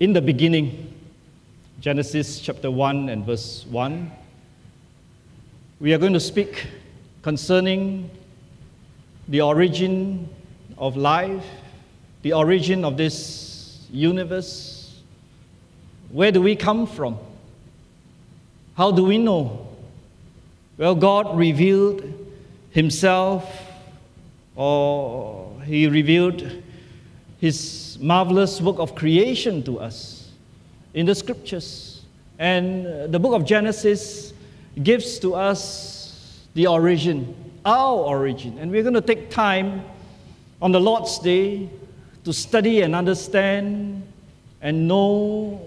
in the beginning, Genesis chapter 1 and verse 1, we are going to speak concerning the origin of life, the origin of this universe. Where do we come from? How do we know? Well, God revealed Himself, or He revealed His marvelous work of creation to us in the scriptures. And the book of Genesis gives to us the origin, our origin. And we're going to take time on the Lord's Day to study and understand and know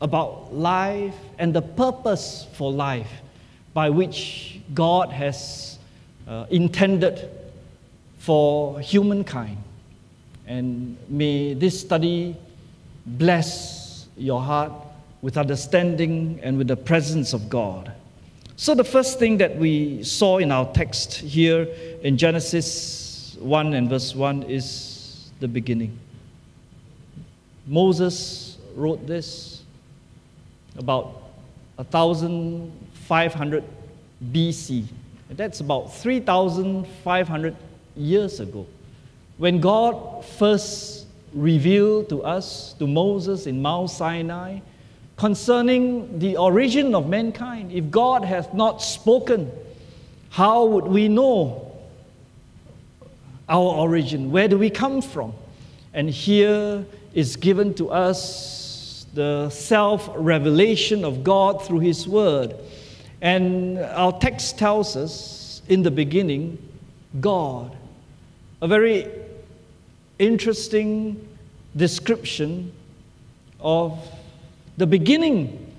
about life and the purpose for life by which God has uh, intended for humankind. And may this study bless your heart with understanding and with the presence of God. So, the first thing that we saw in our text here in Genesis 1 and verse 1 is the beginning. Moses wrote this about 1500 BC. That's about 3,500 years ago. When God first revealed to us, to Moses in Mount Sinai, concerning the origin of mankind, if God has not spoken, how would we know our origin? Where do we come from? And here is given to us the self revelation of God through His Word. And our text tells us in the beginning, God. A very interesting description of the beginning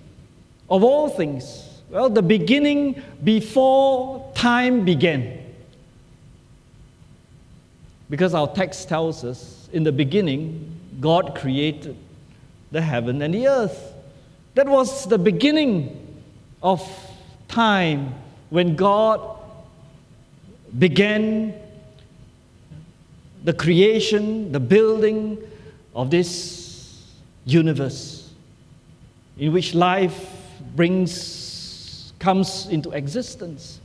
of all things. Well, the beginning before time began. Because our text tells us in the beginning, God created the heaven and the earth. That was the beginning of time when God began the creation, the building of this universe in which life brings comes into existence.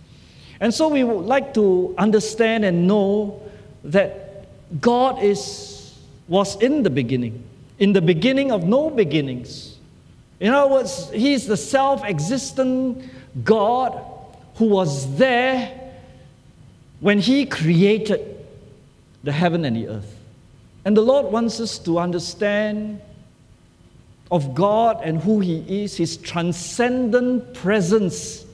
And so we would like to understand and know that God is was in the beginning, in the beginning of no beginnings. In other words, He is the self-existent God who was there when He created the heaven and the earth. And the Lord wants us to understand of God and who He is, His transcendent presence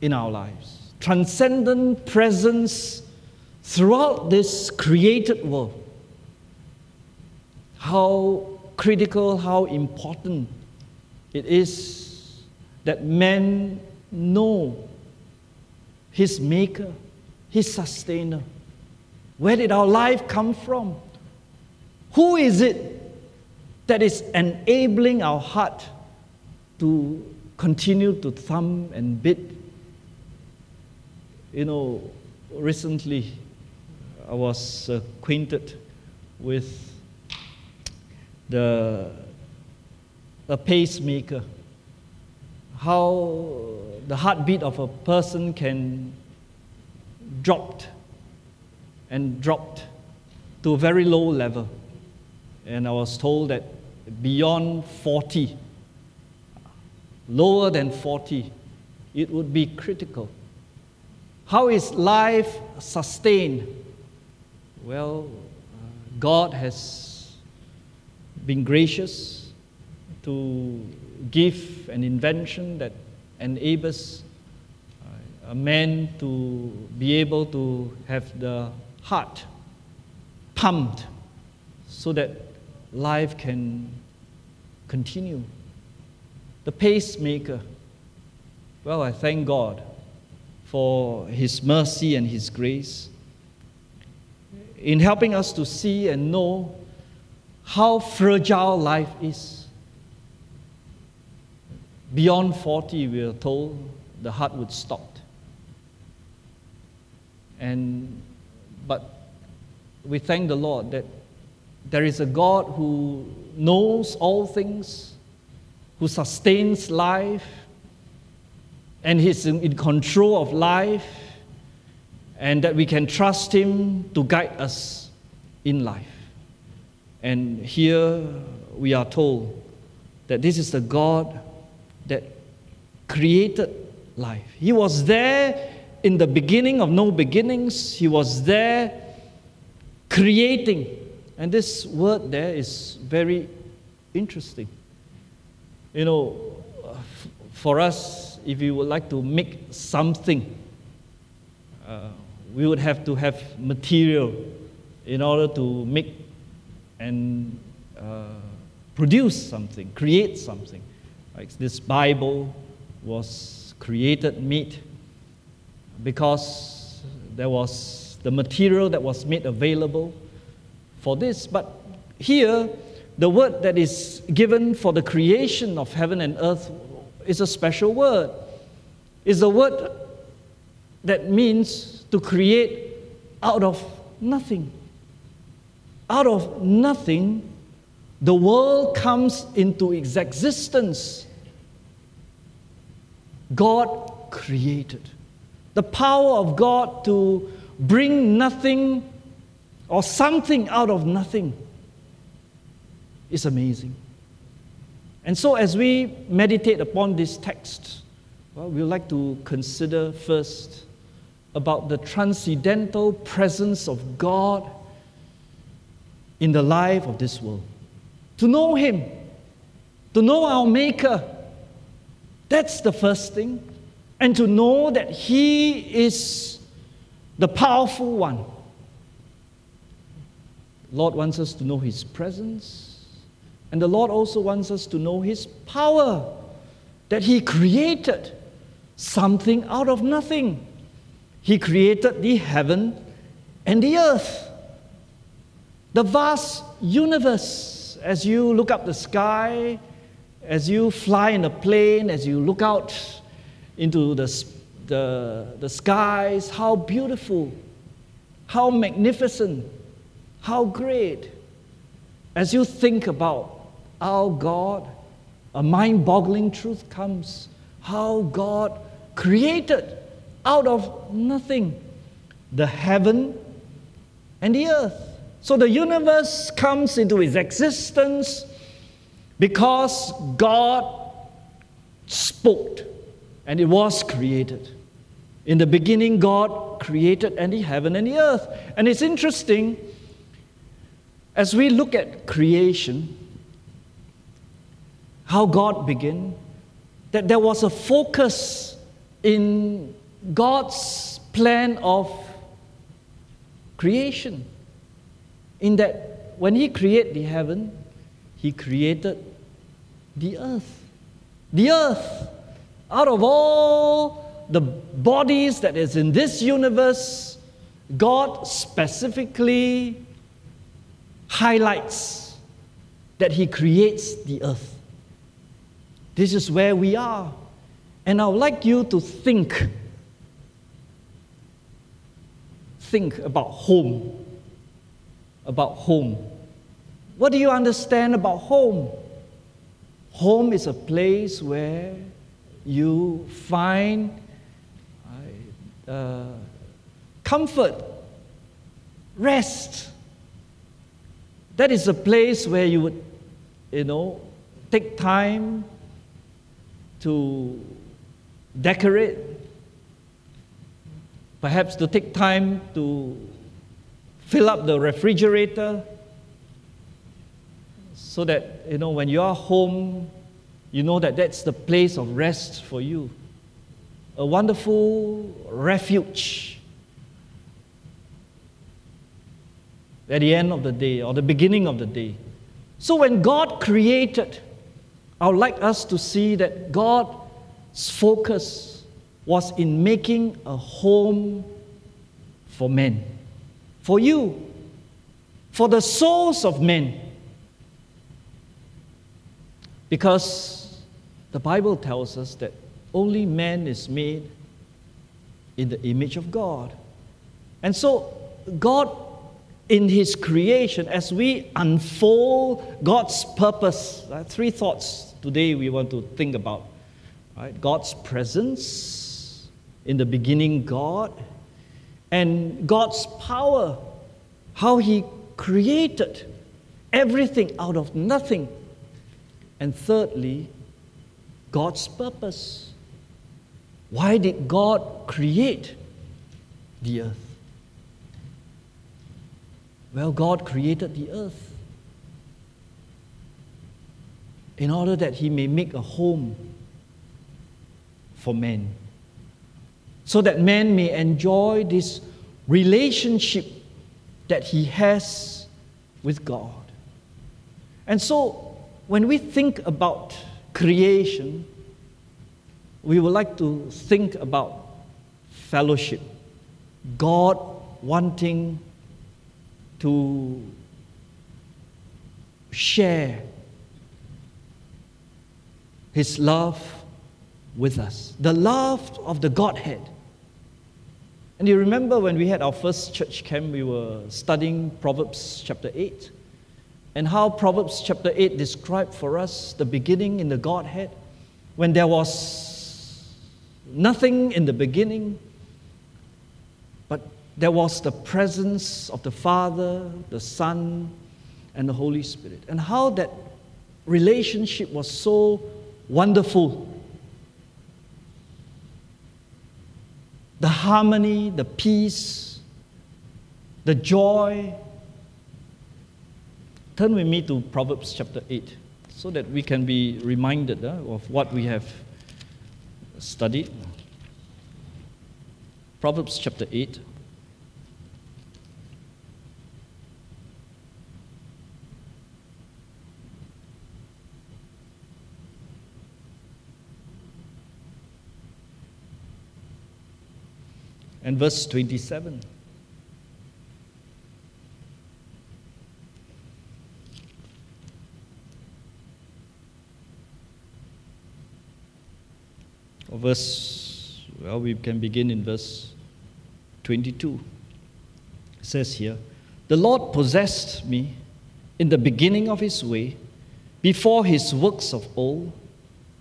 in our lives. Transcendent presence throughout this created world. How critical, how important it is that men know His Maker, His Sustainer. Where did our life come from? Who is it that is enabling our heart to continue to thumb and beat? You know, recently I was acquainted with the a pacemaker. How the heartbeat of a person can drop and dropped to a very low level. And I was told that beyond 40, lower than 40, it would be critical. How is life sustained? Well, God has been gracious to give an invention that enables a man to be able to have the heart pumped so that life can continue. The pacemaker, well, I thank God for His mercy and His grace in helping us to see and know how fragile life is. Beyond 40, we are told the heart would stop. And but we thank the Lord that there is a God who knows all things, who sustains life, and He's in control of life, and that we can trust Him to guide us in life. And here we are told that this is the God that created life. He was there in the beginning of no beginnings, He was there creating. And this word there is very interesting. You know, for us, if you would like to make something, uh, we would have to have material in order to make and uh, produce something, create something. Like this Bible was created, made, because there was the material that was made available for this. But here, the word that is given for the creation of heaven and earth is a special word. It's a word that means to create out of nothing. Out of nothing, the world comes into existence. God created. The power of God to bring nothing or something out of nothing is amazing. And so, as we meditate upon this text, well, we'd like to consider first about the transcendental presence of God in the life of this world. To know Him, to know our Maker, that's the first thing. And to know that He is the powerful one. The Lord wants us to know His presence, and the Lord also wants us to know His power, that He created something out of nothing. He created the heaven and the earth, the vast universe. As you look up the sky, as you fly in a plane, as you look out into the, the, the skies, how beautiful, how magnificent, how great. As you think about our God, a mind boggling truth comes how God created out of nothing the heaven and the earth. So the universe comes into its existence because God spoke and it was created. In the beginning, God created and the heaven and the earth. And it's interesting as we look at creation, how God began, that there was a focus in God's plan of creation. In that when He created the heaven, He created the earth. The earth, out of all the bodies that is in this universe, God specifically highlights that He creates the earth. This is where we are. And I would like you to think think about home. About home. What do you understand about home? Home is a place where you find uh, comfort, rest. That is a place where you would, you know, take time to decorate perhaps to take time to fill up the refrigerator so that you know when you are home you know that that's the place of rest for you. A wonderful refuge. At the end of the day or the beginning of the day. So when god created i would like us to see that god's focus was in making a home for men, for you, for the souls of men. Because the Bible tells us that only man is made in the image of God. And so God in His creation, as we unfold God's purpose, uh, three thoughts today we want to think about. Right? God's presence, in the beginning, God, and God's power, how He created everything out of nothing. And thirdly, God's purpose. Why did God create the earth? Well, God created the earth in order that He may make a home for man, so that man may enjoy this relationship that he has with God. And so, when we think about creation, we would like to think about fellowship. God wanting to share His love with us, the love of the Godhead. And you remember when we had our first church camp, we were studying Proverbs chapter 8, and how Proverbs chapter 8 described for us the beginning in the Godhead, when there was nothing in the beginning, but there was the presence of the Father, the Son, and the Holy Spirit, and how that relationship was so wonderful the harmony, the peace, the joy. Turn with me to Proverbs chapter 8 so that we can be reminded uh, of what we have studied. Proverbs chapter 8. and verse 27. Verse, well, we can begin in verse 22. It says here, The Lord possessed me in the beginning of his way, before his works of old.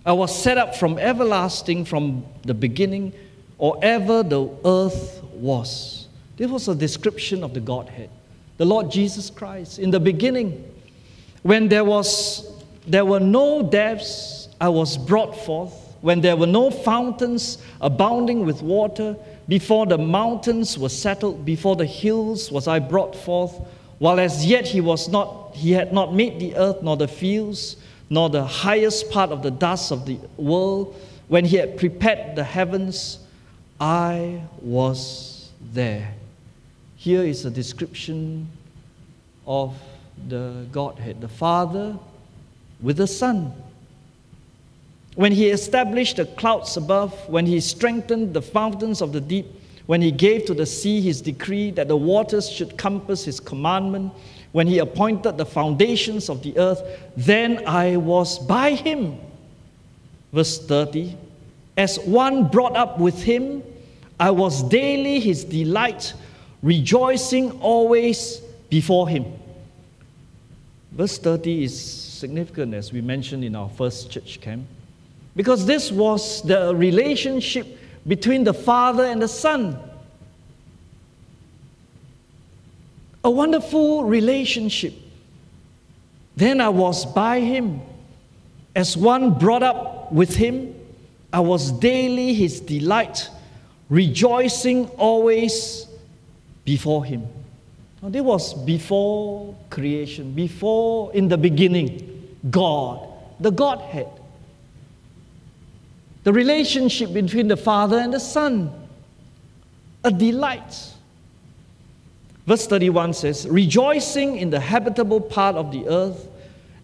I was set up from everlasting, from the beginning or ever the earth was. This was a description of the Godhead, the Lord Jesus Christ. In the beginning, when there, was, there were no depths, I was brought forth. When there were no fountains abounding with water, before the mountains were settled, before the hills was I brought forth, while as yet he was not, he had not made the earth nor the fields, nor the highest part of the dust of the world, when he had prepared the heavens, I was there. Here is a description of the Godhead, the Father with the Son. When he established the clouds above, when he strengthened the fountains of the deep, when he gave to the sea his decree that the waters should compass his commandment, when he appointed the foundations of the earth, then I was by him. Verse 30 As one brought up with him, I was daily his delight, rejoicing always before him. Verse 30 is significant as we mentioned in our first church camp because this was the relationship between the Father and the Son. A wonderful relationship. Then I was by him. As one brought up with him, I was daily his delight rejoicing always before Him. Now, this was before creation, before in the beginning, God, the Godhead. The relationship between the Father and the Son, a delight. Verse 31 says, Rejoicing in the habitable part of the earth,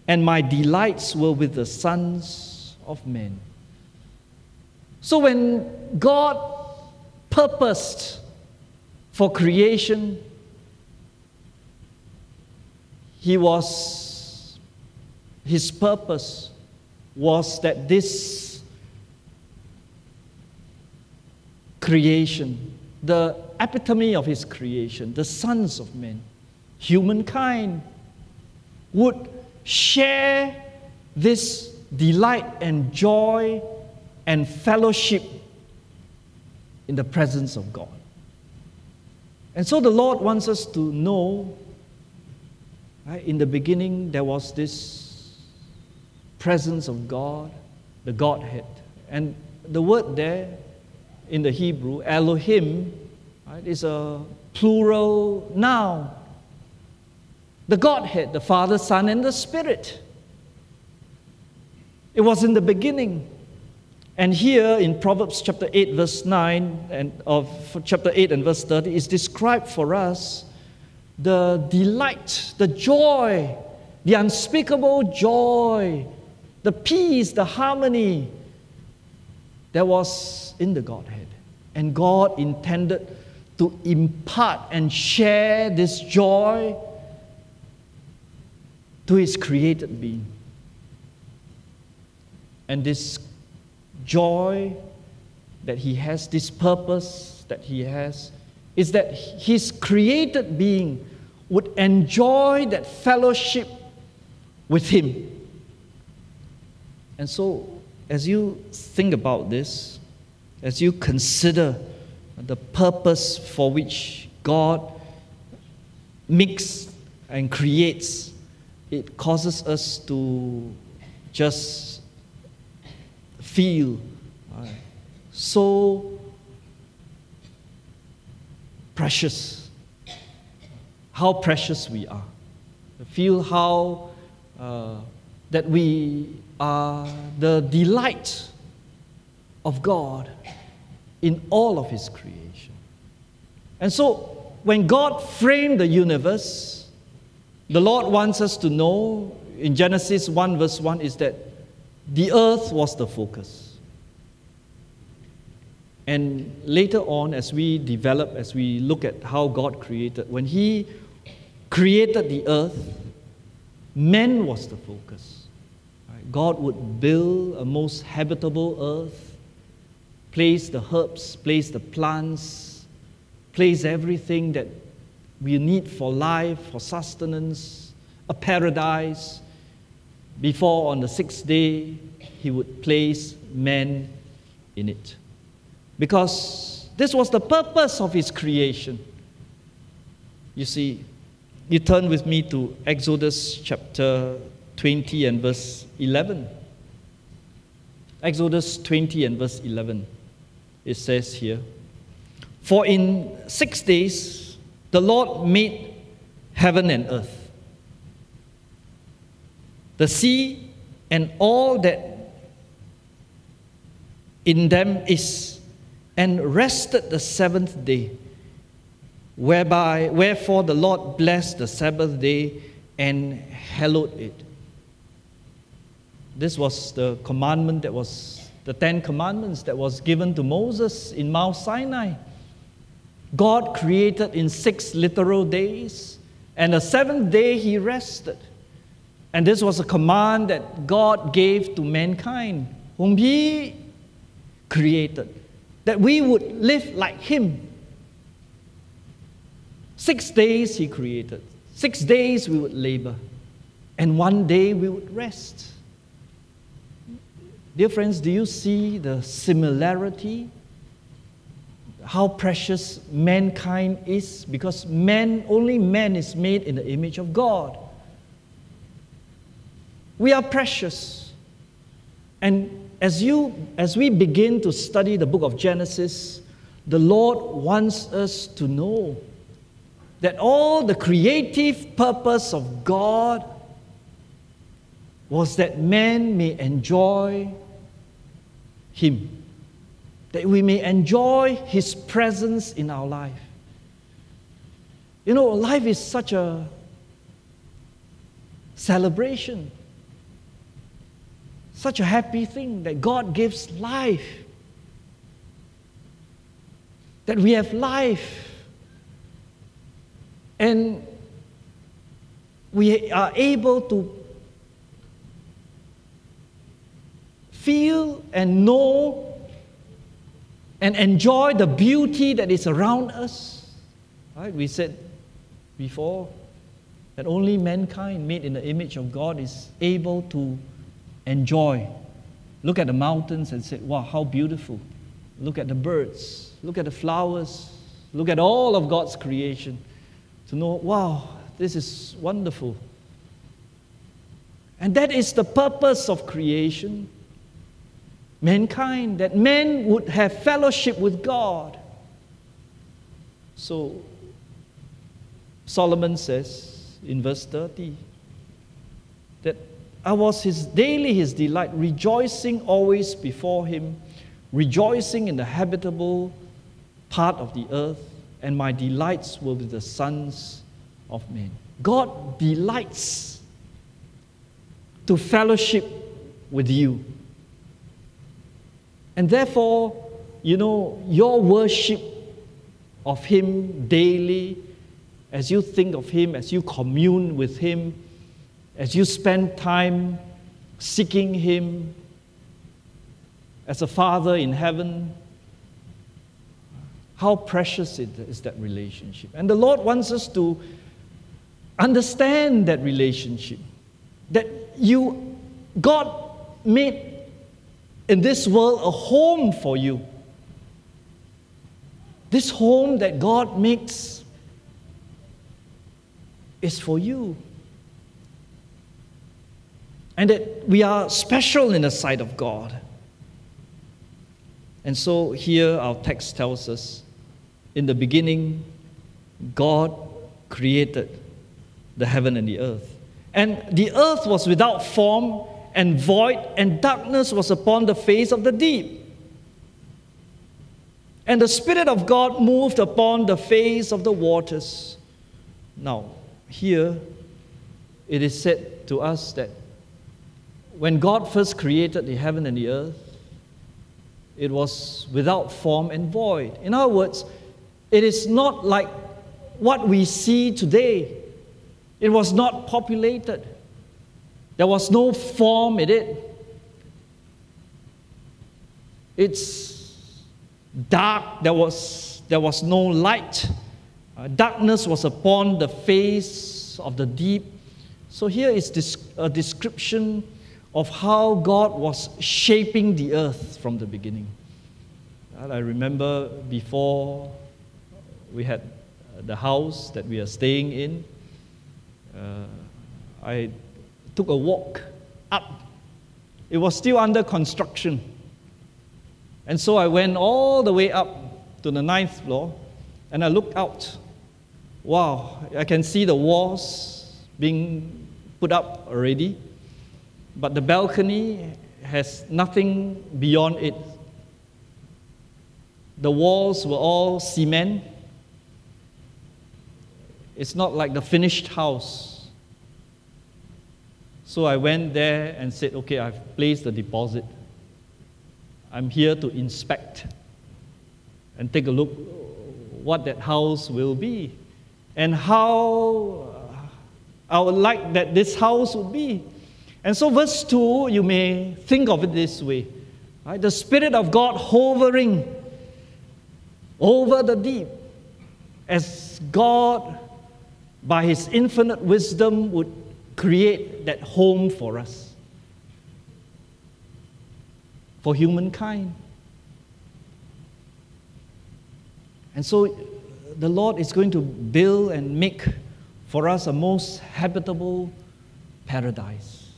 and my delights were with the sons of men. So when God purposed for creation. He was, his purpose was that this creation, the epitome of his creation, the sons of men, humankind would share this delight and joy and fellowship in the presence of God. And so the Lord wants us to know right, in the beginning there was this presence of God, the Godhead. And the word there in the Hebrew, Elohim, right, is a plural noun. The Godhead, the Father, Son, and the Spirit. It was in the beginning. And here in Proverbs chapter 8, verse 9, and of chapter 8 and verse 30, is described for us the delight, the joy, the unspeakable joy, the peace, the harmony that was in the Godhead. And God intended to impart and share this joy to His created being. And this joy that He has, this purpose that He has, is that His created being would enjoy that fellowship with Him. And so, as you think about this, as you consider the purpose for which God makes and creates, it causes us to just feel uh, so precious. How precious we are. Feel how uh, that we are the delight of God in all of His creation. And so, when God framed the universe, the Lord wants us to know in Genesis 1, verse 1, is that the earth was the focus. And later on, as we develop, as we look at how God created, when He created the earth, man was the focus. God would build a most habitable earth, place the herbs, place the plants, place everything that we need for life, for sustenance, a paradise. Before, on the sixth day, he would place man in it. Because this was the purpose of his creation. You see, you turn with me to Exodus chapter 20 and verse 11. Exodus 20 and verse 11. It says here, For in six days the Lord made heaven and earth, the sea, and all that in them is, and rested the seventh day. Whereby, wherefore the Lord blessed the Sabbath day and hallowed it. This was the commandment that was the Ten Commandments that was given to Moses in Mount Sinai. God created in six literal days, and the seventh day he rested. And this was a command that God gave to mankind, whom he created, that we would live like him. Six days he created, six days we would labor, and one day we would rest. Dear friends, do you see the similarity how precious mankind is because man, only man is made in the image of God. We are precious. And as you as we begin to study the book of Genesis, the Lord wants us to know that all the creative purpose of God was that man may enjoy him that we may enjoy His presence in our life. You know, life is such a celebration, such a happy thing that God gives life, that we have life, and we are able to feel and know and enjoy the beauty that is around us. Right? We said before, that only mankind made in the image of God is able to enjoy. Look at the mountains and say, wow, how beautiful. Look at the birds. Look at the flowers. Look at all of God's creation. To know, wow, this is wonderful. And that is the purpose of creation. Mankind, that men would have fellowship with God. So, Solomon says in verse 30 that I was his daily his delight, rejoicing always before him, rejoicing in the habitable part of the earth, and my delights will be the sons of men. God delights to fellowship with you. And therefore, you know, your worship of Him daily, as you think of Him, as you commune with Him, as you spend time seeking Him as a Father in heaven, how precious it is that relationship. And the Lord wants us to understand that relationship. That you, God made in this world a home for you. This home that God makes is for you. And that we are special in the sight of God. And so here our text tells us in the beginning, God created the heaven and the earth. And the earth was without form and void, and darkness was upon the face of the deep. And the Spirit of God moved upon the face of the waters. Now, here it is said to us that when God first created the heaven and the earth, it was without form and void. In other words, it is not like what we see today. It was not populated. There was no form in it. It's dark. There was, there was no light. Uh, darkness was upon the face of the deep. So here is this, a description of how God was shaping the earth from the beginning. And I remember before we had the house that we are staying in, uh, I took a walk up. It was still under construction. And so I went all the way up to the ninth floor and I looked out. Wow, I can see the walls being put up already, but the balcony has nothing beyond it. The walls were all cement. It's not like the finished house so I went there and said, okay, I've placed the deposit. I'm here to inspect and take a look what that house will be and how uh, I would like that this house would be. And so, verse 2, you may think of it this way right? the Spirit of God hovering over the deep as God, by His infinite wisdom, would create that home for us, for humankind. And so the Lord is going to build and make for us a most habitable paradise.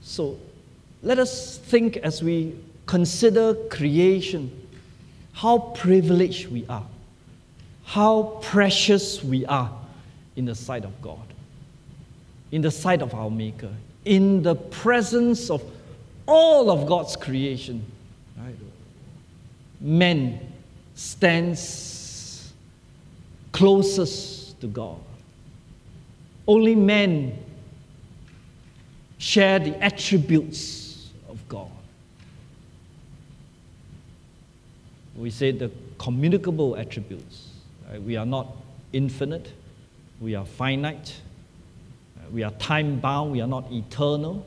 So let us think as we consider creation how privileged we are, how precious we are in the sight of God in the sight of our Maker, in the presence of all of God's creation. Man stands closest to God. Only men share the attributes of God. We say the communicable attributes. We are not infinite, we are finite we are time bound, we are not eternal.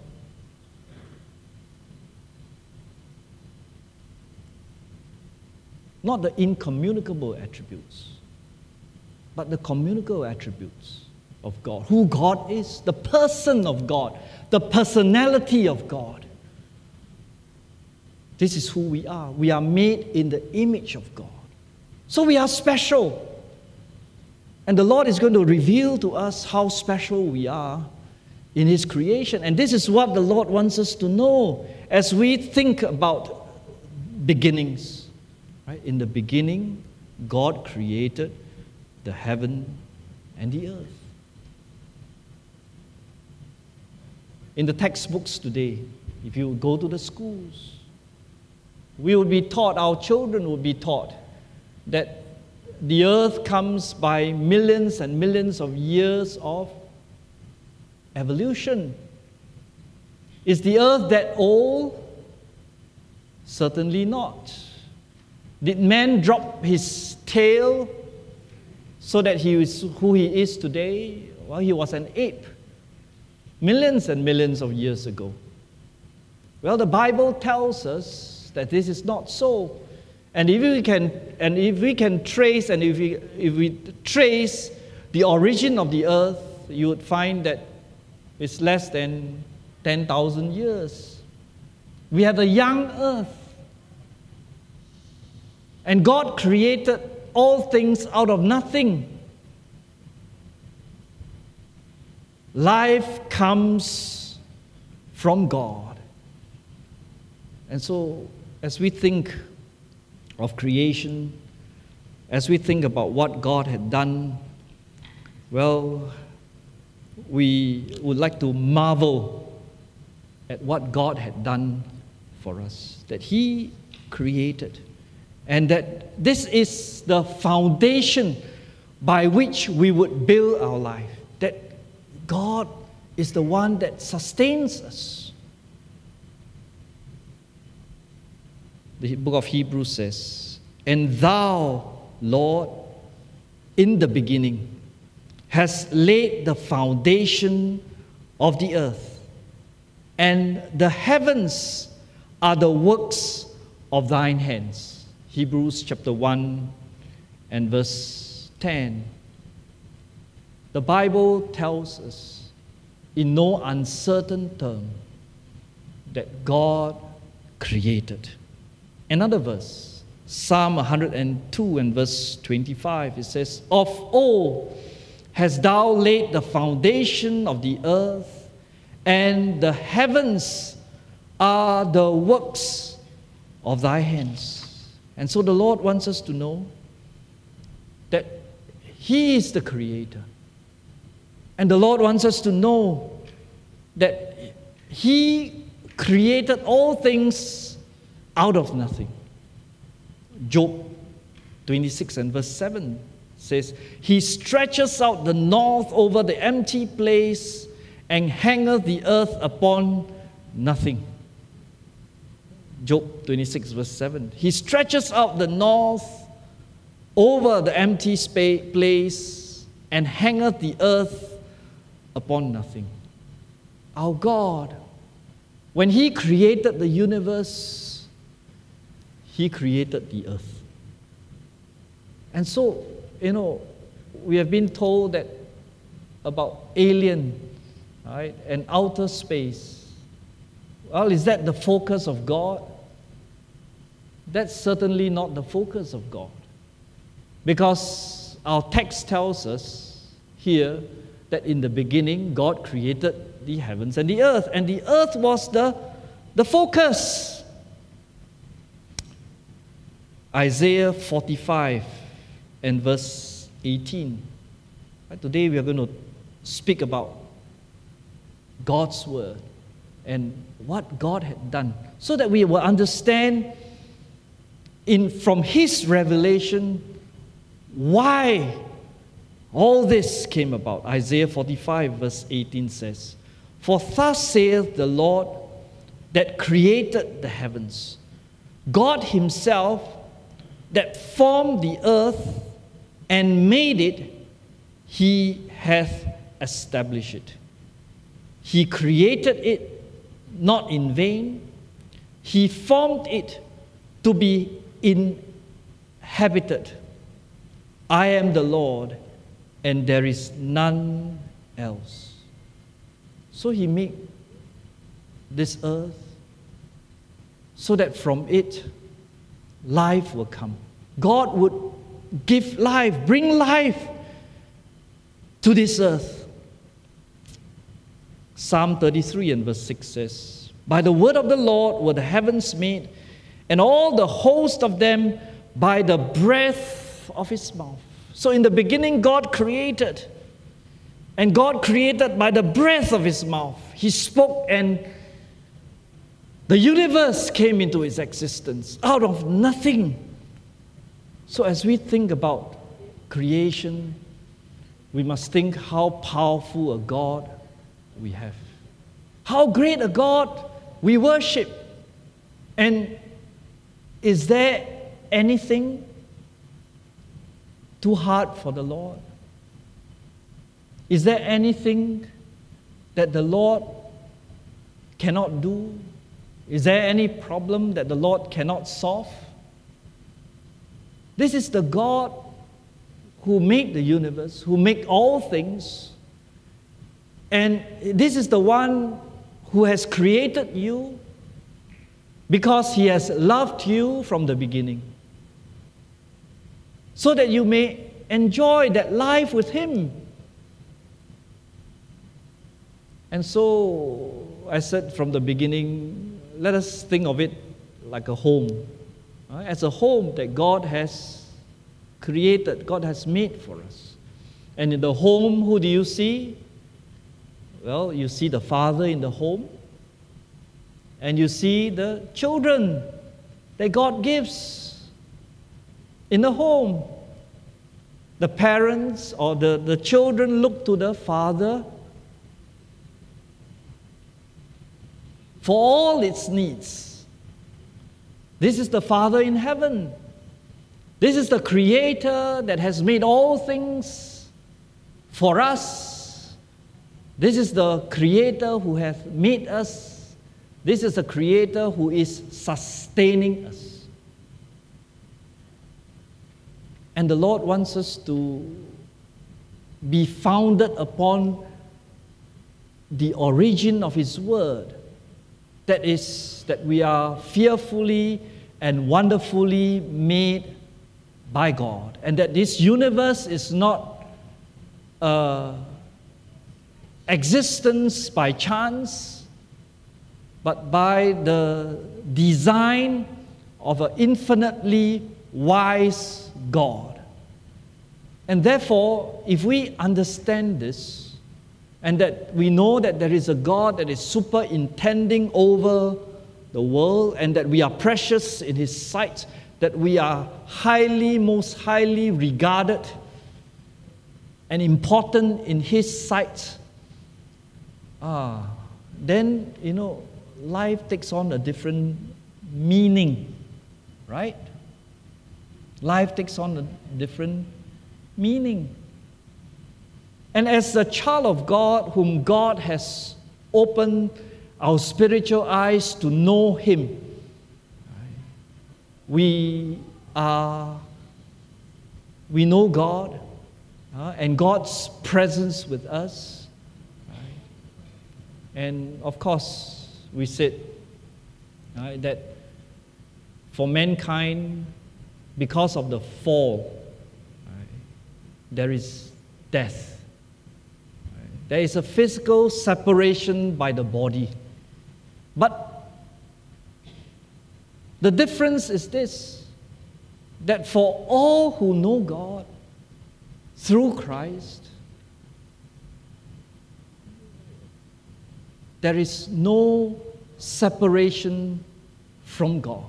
Not the incommunicable attributes, but the communicable attributes of God, who God is, the person of God, the personality of God. This is who we are. We are made in the image of God. So we are special. And the Lord is going to reveal to us how special we are in His creation. And this is what the Lord wants us to know as we think about beginnings. Right? In the beginning, God created the heaven and the earth. In the textbooks today, if you go to the schools, we will be taught, our children will be taught, that the earth comes by millions and millions of years of evolution. Is the earth that old? Certainly not. Did man drop his tail so that he is who he is today? Well, he was an ape millions and millions of years ago. Well, the Bible tells us that this is not so. And if we can, and if we can trace, and if we, if we trace the origin of the earth, you would find that it's less than 10,000 years. We have a young earth. And God created all things out of nothing. Life comes from God. And so, as we think of creation, as we think about what God had done, well, we would like to marvel at what God had done for us, that He created, and that this is the foundation by which we would build our life. That God is the one that sustains us. The book of Hebrews says, And thou, Lord, in the beginning, has laid the foundation of the earth, and the heavens are the works of thine hands. Hebrews chapter 1 and verse 10. The Bible tells us in no uncertain term that God created. Another verse, Psalm 102 and verse 25, it says, Of old hast thou laid the foundation of the earth, and the heavens are the works of thy hands. And so the Lord wants us to know that He is the creator. And the Lord wants us to know that He created all things out of nothing. Job 26 and verse 7 says, He stretches out the north over the empty place and hangeth the earth upon nothing. Job 26, verse 7. He stretches out the north over the empty place and hangeth the earth upon nothing. Our God, when He created the universe, He created the earth. And so, you know, we have been told that about alien, right, and outer space. Well, is that the focus of God? That's certainly not the focus of God. Because our text tells us here that in the beginning God created the heavens and the earth, and the earth was the, the focus. Isaiah 45 and verse 18. Right, today we are going to speak about God's word and what God had done so that we will understand in, from His revelation why all this came about. Isaiah 45, verse 18 says, For thus saith the Lord that created the heavens, God Himself that formed the earth and made it, He hath established it. He created it not in vain, He formed it to be inhabited. I am the Lord and there is none else. So he made this earth so that from it life will come. God would give life, bring life to this earth. Psalm 33 and verse 6 says, By the word of the Lord were the heavens made, and all the host of them by the breath of his mouth. So in the beginning, God created. And God created by the breath of his mouth. He spoke, and the universe came into its existence out of nothing. So, as we think about creation, we must think how powerful a God we have, how great a God we worship. And is there anything too hard for the Lord? Is there anything that the Lord cannot do? Is there any problem that the Lord cannot solve? This is the God who made the universe, who made all things. And this is the one who has created you because he has loved you from the beginning. So that you may enjoy that life with him. And so I said from the beginning, let us think of it like a home. Right? As a home that God has created, God has made for us. And in the home, who do you see? Well, you see the father in the home, and you see the children that God gives in the home. The parents or the, the children look to the father for all its needs. This is the Father in heaven. This is the Creator that has made all things for us. This is the Creator who has made us. This is the Creator who is sustaining us. And the Lord wants us to be founded upon the origin of His Word that is, that we are fearfully and wonderfully made by God, and that this universe is not uh, existence by chance, but by the design of an infinitely wise God. And therefore, if we understand this, and that we know that there is a God that is superintending over the world and that we are precious in His sight, that we are highly, most highly regarded and important in His sight, ah, then, you know, life takes on a different meaning, right? Life takes on a different meaning. And as a child of God, whom God has opened our spiritual eyes to know Him, we are, we know God uh, and God's presence with us. And of course, we said uh, that for mankind, because of the fall, there is death. There is a physical separation by the body. But the difference is this that for all who know God through Christ, there is no separation from God.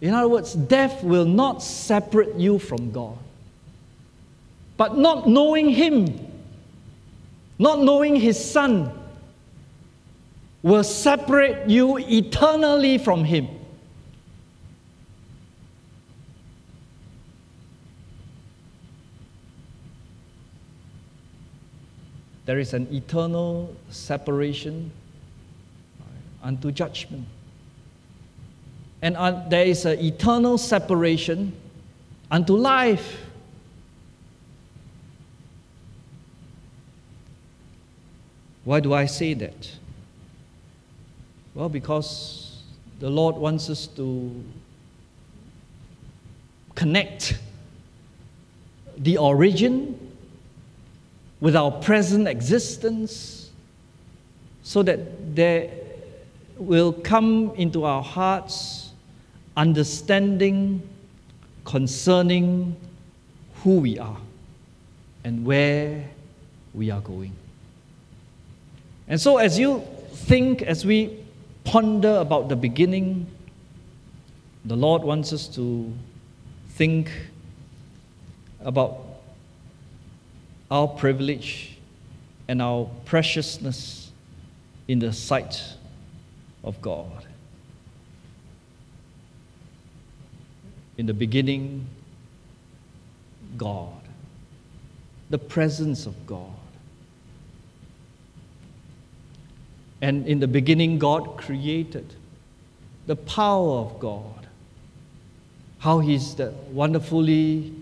In other words, death will not separate you from God. But not knowing Him not knowing his son will separate you eternally from him. There is an eternal separation unto judgment. And uh, there is an eternal separation unto life. Why do I say that? Well, because the Lord wants us to connect the origin with our present existence so that there will come into our hearts understanding concerning who we are and where we are going. And so, as you think, as we ponder about the beginning, the Lord wants us to think about our privilege and our preciousness in the sight of God. In the beginning, God, the presence of God. And in the beginning, God created the power of God. How He's the wonderfully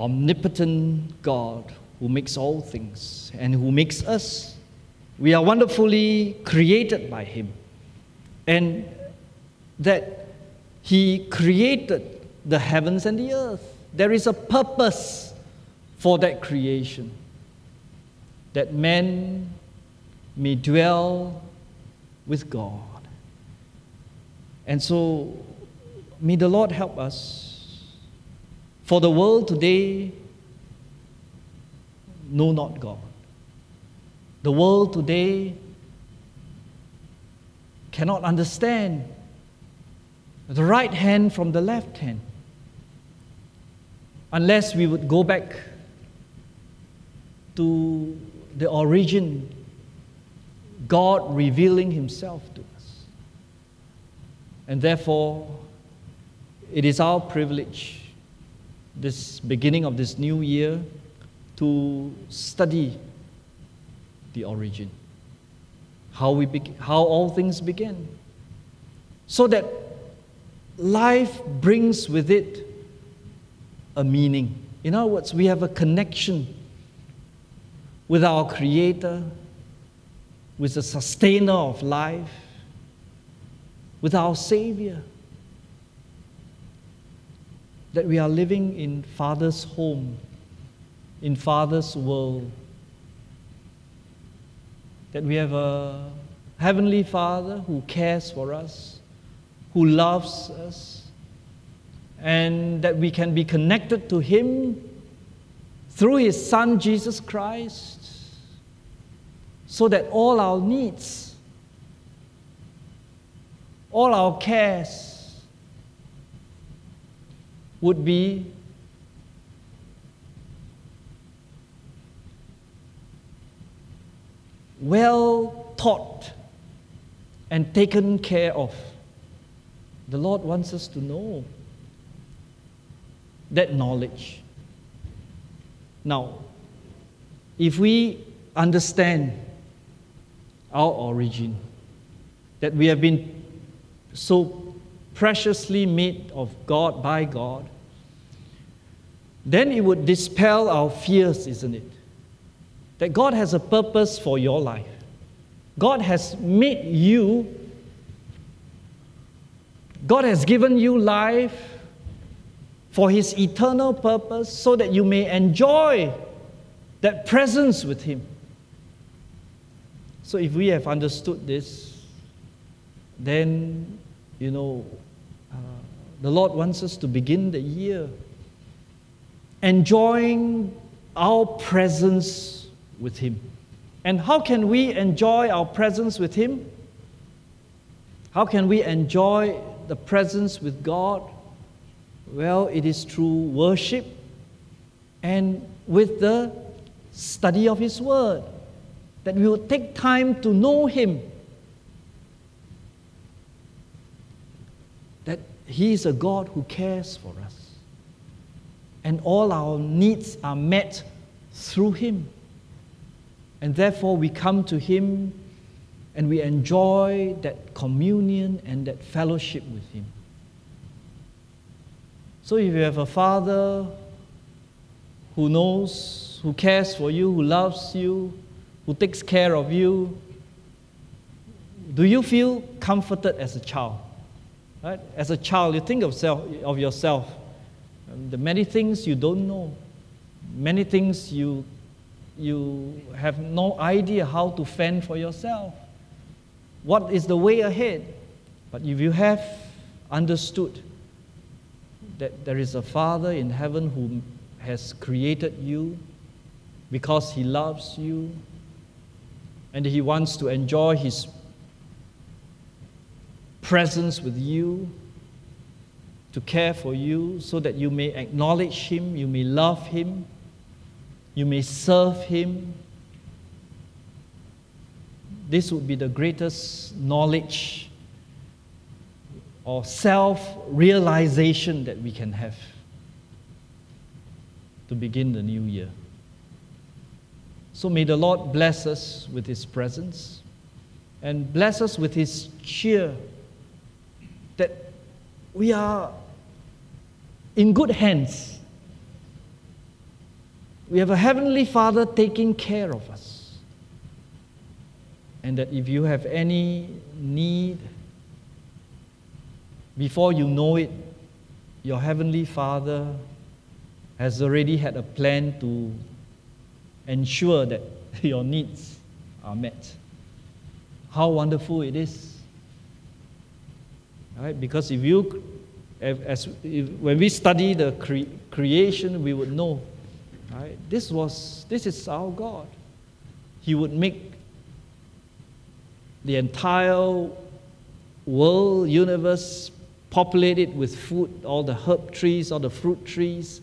omnipotent God who makes all things and who makes us. We are wonderfully created by Him. And that He created the heavens and the earth. There is a purpose for that creation. That man may dwell with God. And so, may the Lord help us. For the world today know not God. The world today cannot understand the right hand from the left hand unless we would go back to the origin, God revealing Himself to us. And therefore, it is our privilege, this beginning of this new year, to study the origin, how, we be- how all things begin, so that life brings with it a meaning. In other words, we have a connection with our Creator, with the sustainer of life, with our Savior. That we are living in Father's home, in Father's world. That we have a Heavenly Father who cares for us, who loves us, and that we can be connected to Him through His Son Jesus Christ, so that all our needs, all our cares would be well taught and taken care of. The Lord wants us to know that knowledge. Now, if we understand our origin, that we have been so preciously made of God by God, then it would dispel our fears, isn't it? That God has a purpose for your life. God has made you, God has given you life for his eternal purpose so that you may enjoy that presence with him. So, if we have understood this, then, you know, uh, the Lord wants us to begin the year enjoying our presence with Him. And how can we enjoy our presence with Him? How can we enjoy the presence with God? Well, it is through worship and with the study of His Word that we will take time to know Him. That He is a God who cares for us. And all our needs are met through Him. And therefore, we come to Him and we enjoy that communion and that fellowship with Him. So if you have a father who knows, who cares for you, who loves you, who takes care of you, do you feel comforted as a child? Right? As a child, you think of, self, of yourself, um, the many things you don't know, many things you, you have no idea how to fend for yourself. What is the way ahead? But if you have understood that there is a Father in heaven who has created you because He loves you and He wants to enjoy His presence with you, to care for you, so that you may acknowledge Him, you may love Him, you may serve Him. This would be the greatest knowledge or self realization that we can have to begin the new year. So may the Lord bless us with His presence and bless us with His cheer that we are in good hands. We have a Heavenly Father taking care of us. And that if you have any need, before you know it, your Heavenly Father has already had a plan to ensure that your needs are met. How wonderful it is. Right? Because if you, as, if, when we study the cre- creation, we would know, right? This was, this is our God. He would make the entire world, universe populated with food, all the herb trees, all the fruit trees.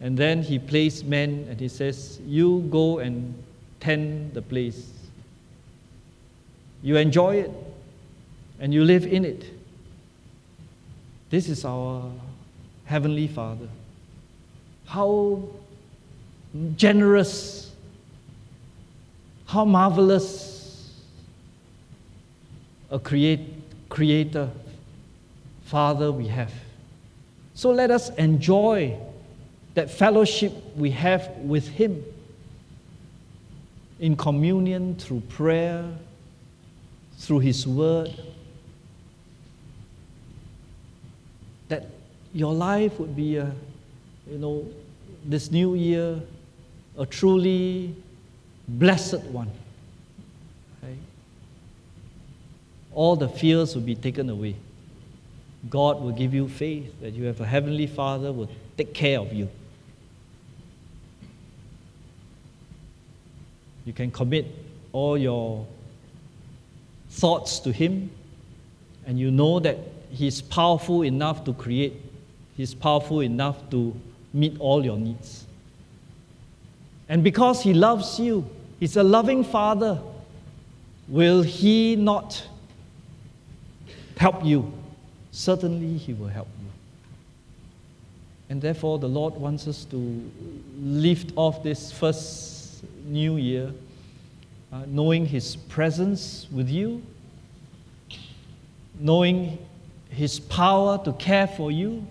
And then he placed men and he says, You go and tend the place. You enjoy it and you live in it. This is our Heavenly Father. How generous, how marvelous a create, creator, Father we have. So let us enjoy that fellowship we have with Him in communion through prayer, through His Word that your life would be a, you know, this new year, a truly blessed one. Okay? All the fears will be taken away. God will give you faith that you have a heavenly Father will take care of you. You can commit all your thoughts to Him, and you know that He's powerful enough to create, He's powerful enough to meet all your needs. And because He loves you, He's a loving Father, will He not help you? Certainly, He will help you. And therefore, the Lord wants us to lift off this first new year, uh, knowing His presence with you, knowing his power to care for you,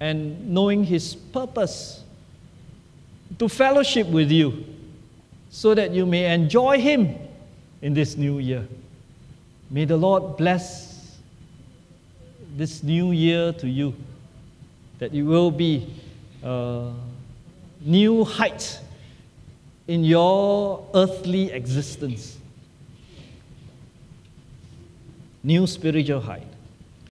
and knowing His purpose to fellowship with you so that you may enjoy Him in this new year. May the Lord bless this new year to you, that it will be a new height in your earthly existence new spiritual height.